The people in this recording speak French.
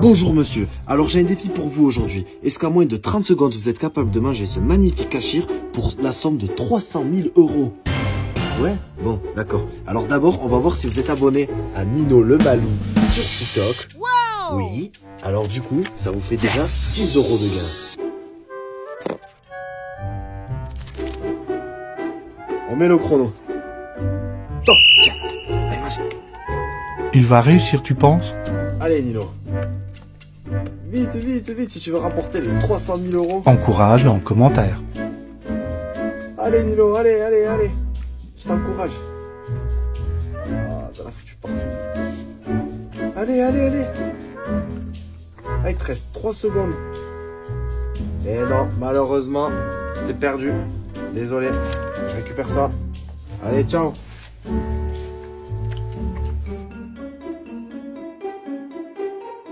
Bonjour monsieur, alors j'ai un défi pour vous aujourd'hui. Est-ce qu'à moins de 30 secondes vous êtes capable de manger ce magnifique cachir pour la somme de 300 000 euros? Ouais? Bon, d'accord. Alors d'abord, on va voir si vous êtes abonné à Nino le Malou sur TikTok. Oui. Alors du coup, ça vous fait déjà 10 euros de gain. On met le chrono. Top Tiens Allez, mange Il va réussir, tu penses? Allez Nino. Vite, vite, vite si tu veux rapporter les 300 000 euros. Encourage en commentaire. Allez Nino, allez, allez, allez. Je t'encourage. Ah, t'en as foutu partout. Allez, allez, allez. Ah, il te reste 3 secondes. Et non, malheureusement, c'est perdu. Désolé. Je récupère ça. Allez, ciao.